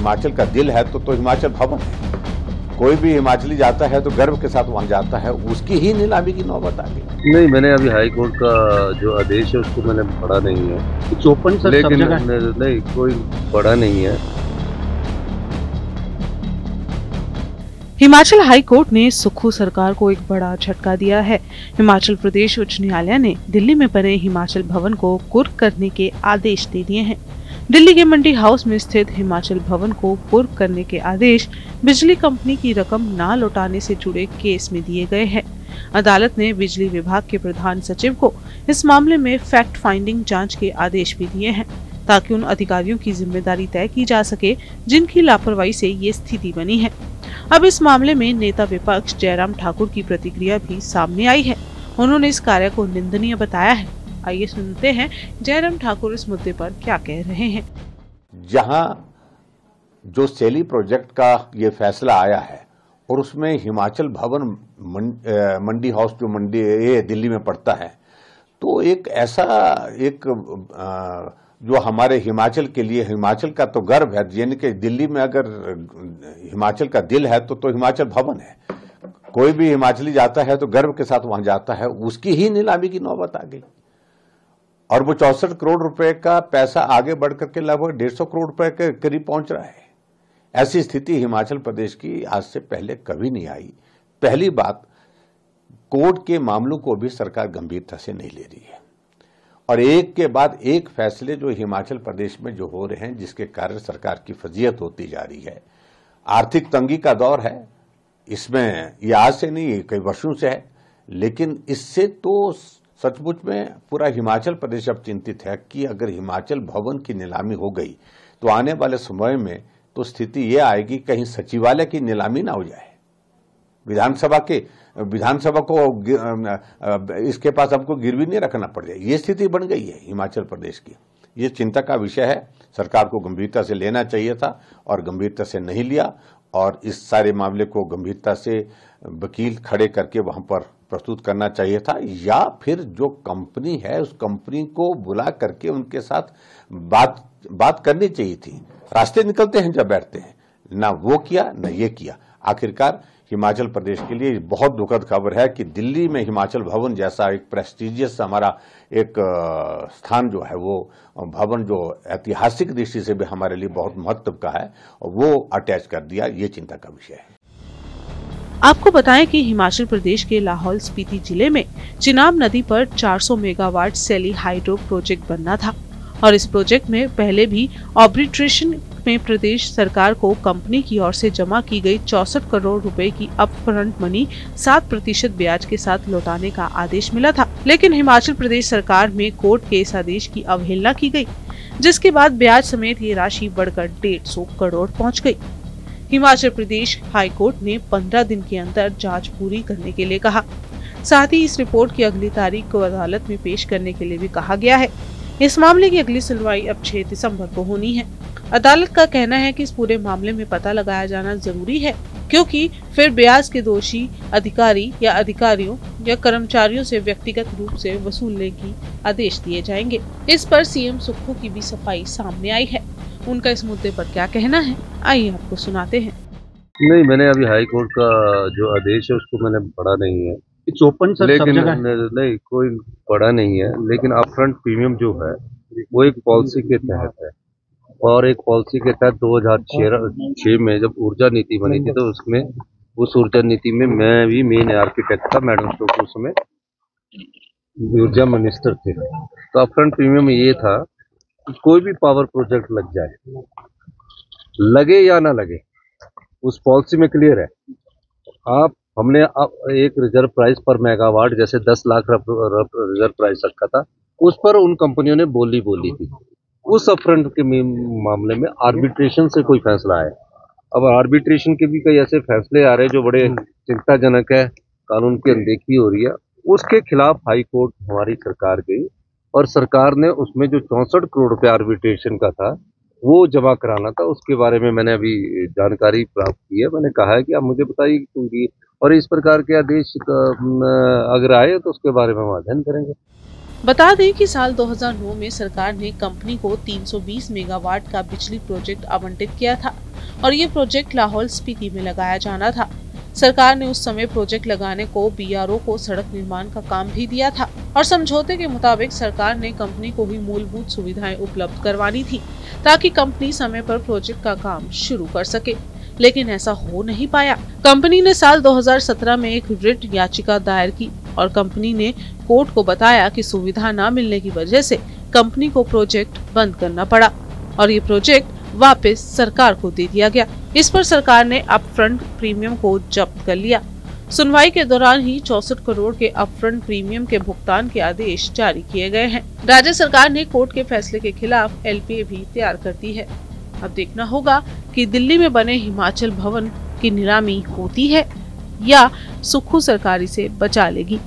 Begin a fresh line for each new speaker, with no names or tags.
हिमाचल का दिल है तो तो हिमाचल भवन। है कोई भी हिमाचली जाता है तो गर्व के साथ वहाँ जाता है उसकी ही नीलामी की नौबत आ गई।
नहीं मैंने अभी हाई कोर्ट का जो आदेश है उसको मैंने पढ़ा नहीं है।
कुछ ओपन सर
लेकिन नहीं, नहीं कोई पढ़ा नहीं है।
हिमाचल हाई कोर्ट ने सुक्खू सरकार को एक बड़ा झटका दिया है। हिमाचल प्रदेश उच्च न्यायालय ने दिल्ली में बने हिमाचल भवन को कुर्क करने के आदेश दे दिए हैं। दिल्ली के मंडी हाउस में स्थित हिमाचल भवन को कुर्क करने के आदेश बिजली कंपनी की रकम न लौटाने से जुड़े केस में दिए गए हैं। अदालत ने बिजली विभाग के प्रधान सचिव को इस मामले में फैक्ट फाइंडिंग जाँच के आदेश भी दिए हैं, ताकि उन अधिकारियों की ज़िम्मेदारी तय की जा सके, जिनकी लापरवाही से ये स्थिति बनी है। अब इस मामले में नेता विपक्ष जयराम ठाकुर की प्रतिक्रिया भी सामने आई है। उन्होंने इस कार्य को निंदनीय बताया है। आइए सुनते हैं जयराम ठाकुर इस मुद्दे पर क्या कह रहे हैं।
जहाँ जो सेली प्रोजेक्ट का ये फैसला आया है और उसमें हिमाचल भवन मंडी हाउस जो मंडी, ये दिल्ली में पड़ता है तो एक ऐसा एक जो हमारे हिमाचल के लिए, हिमाचल का तो गर्व है, यानी कि दिल्ली में अगर हिमाचल का दिल है तो तो हिमाचल भवन है। कोई भी हिमाचली जाता है तो गर्व के साथ वहाँ जाता है, उसकी ही नीलामी की नौबत आ गई। और वो चौसठ करोड़ रुपए का पैसा आगे बढ़ करके लगभग डेढ़ सौ करोड़ रुपए के करीब पहुँच रहा है। ऐसी स्थिति हिमाचल प्रदेश की आज से पहले कभी नहीं आई। पहली बात, कोर्ट के मामलों को भी सरकार गंभीरता से नहीं ले रही है। और एक के बाद एक फैसले जो हिमाचल प्रदेश में जो हो रहे हैं, जिसके कारण सरकार की फजीयत होती जा रही है। आर्थिक तंगी का दौर है। इसमें, ये आज से नहीं, कई वर्षों से है। लेकिन इससे तो सचमुच में पूरा हिमाचल प्रदेश अब चिंतित है कि अगर हिमाचल भवन की नीलामी हो गई तो आने वाले समय में तो स्थिति ये आएगी, कहीं सचिवालय की नीलामी ना हो जाए। विधानसभा के, विधानसभा को इसके पास हमको गिरवी नहीं रखना पड़ जाए। ये स्थिति बन गई है हिमाचल प्रदेश की। ये चिंता का विषय है। सरकार को गंभीरता से लेना चाहिए था और गंभीरता से नहीं लिया और इस सारे मामले को गंभीरता से वकील खड़े करके वहाँ पर प्रस्तुत करना चाहिए था, या फिर जो कंपनी है, उस कंपनी को बुला करके उनके साथ बात बात करनी चाहिए थी। रास्ते निकलते हैं जब बैठते हैं। ना वो किया, ना ये किया। आखिरकार हिमाचल प्रदेश के लिए बहुत दुखद खबर है कि दिल्ली में हिमाचल भवन जैसा एक प्रेस्टिजियस हमारा एक स्थान जो है, वो भवन जो ऐतिहासिक दृष्टि से भी हमारे लिए बहुत महत्व का है वो अटैच कर दिया, ये चिंता का विषय है।
आपको बताएँ कि हिमाचल प्रदेश के लाहौल स्पीति ज़िले में चिनाब नदी पर 400 मेगावाट सेली हाइड्रो प्रोजेक्ट बनना था, और इस प्रोजेक्ट में पहले भी ऑब्रिट्रेशन में प्रदेश सरकार को कंपनी की ओर से जमा की गई चौसठ करोड़ रुपए की अपफ्रंट मनी सात प्रतिशत ब्याज के साथ लौटाने का आदेश मिला था। लेकिन हिमाचल प्रदेश सरकार में कोर्ट के इस आदेश की अवहेलना की गई, जिसके बाद ब्याज समेत ये राशि बढ़कर डेढ़ सौ करोड़ पहुँच गई। हिमाचल प्रदेश हाई कोर्ट ने 15 दिन के अंदर जाँच पूरी करने के लिए कहा। साथ ही इस रिपोर्ट की अगली तारीख को अदालत में पेश करने के लिए भी कहा गया है। इस मामले की अगली सुनवाई अब 6 दिसंबर को होनी है। अदालत का कहना है कि इस पूरे मामले में पता लगाया जाना ज़रूरी है क्योंकि फिर ब्याज के दोषी अधिकारी या अधिकारियों या कर्मचारियों से व्यक्तिगत रूप से वसूलने की आदेश दिए जाएँगे। इस पर सीएम सुक्खू की भी सफ़ाई सामने आई है। उनका इस मुद्दे पर क्या कहना है आइए आपको सुनाते हैं।
नहीं मैंने अभी हाई कोर्ट का जो आदेश है उसको मैंने पढ़ा नहीं है।
ओपन सर
लेकिन नहीं, नहीं कोई पढ़ा नहीं है लेकिन अपफ्रंट प्रीमियम जो है वो एक पॉलिसी के तहत है। और एक पॉलिसी के तहत 2006 में जब ऊर्जा नीति बनी थी तो उसमें, उस ऊर्जा नीति में मैं भी मेन आर्किटेक्ट था मैडम स्टोक उस समय। ऊर्जा मिनिस्टर थे। तो अपफ्रंट प्रीमियम ये था कि कोई भी पावर प्रोजेक्ट लग जाए, लगे या ना लगे, उस पॉलिसी में क्लियर है। आप, हमने एक रिज़र्व प्राइस पर मेगावाट जैसे 10 लाख रिज़र्व प्राइस रखा था, उस पर उन कंपनियों ने बोली बोली थी। उस अपफ्रंट के मामले में आर्बिट्रेशन से कोई फैसला आया? अब आर्बिट्रेशन के भी कई ऐसे फैसले आ रहे हैं जो बड़े चिंताजनक है कानून की अनदेखी हो रही है। उसके खिलाफ हाई कोर्ट हमारी सरकार गई और सरकार ने उसमें जो चौंसठ करोड़ रुपए आर्बिट्रेशन का था वो जमा कराना था। उसके बारे में मैंने अभी जानकारी प्राप्त की है। मैंने कहा है कि आप मुझे बताइए क्योंकि और इस प्रकार के आदेश अगर आए तो उसके बारे में हम अध्ययन करेंगे।
बता दें कि साल 2009 में सरकार ने कंपनी को 320 मेगावाट का बिजली प्रोजेक्ट आवंटित किया था और ये प्रोजेक्ट लाहौल स्पीति में लगाया जाना था। सरकार ने उस समय प्रोजेक्ट लगाने को बीआरओ को सड़क निर्माण का काम भी दिया था और समझौते के मुताबिक सरकार ने कंपनी को भी मूलभूत सुविधाएँ उपलब्ध करवानी थी ताकि कंपनी समय पर प्रोजेक्ट का काम शुरू कर सके। लेकिन ऐसा हो नहीं पाया। कंपनी ने साल 2017 में एक रिट याचिका दायर की और कंपनी ने कोर्ट को बताया कि सुविधा न मिलने की वजह से कंपनी को प्रोजेक्ट बंद करना पड़ा और ये प्रोजेक्ट वापस सरकार को दे दिया गया। इस पर सरकार ने अपफ्रंट प्रीमियम को जब्त कर लिया। सुनवाई के दौरान ही चौसठ करोड़ के अपफ्रंट प्रीमियम के भुगतान के आदेश जारी किए गए हैं। राज्य सरकार ने कोर्ट के फैसले के खिलाफ एलपीए भी तैयार कर दी है। अब देखना होगा कि दिल्ली में बने हिमाचल भवन की नीलामी होती है। या सुखू सरकारी से बचा लेगी।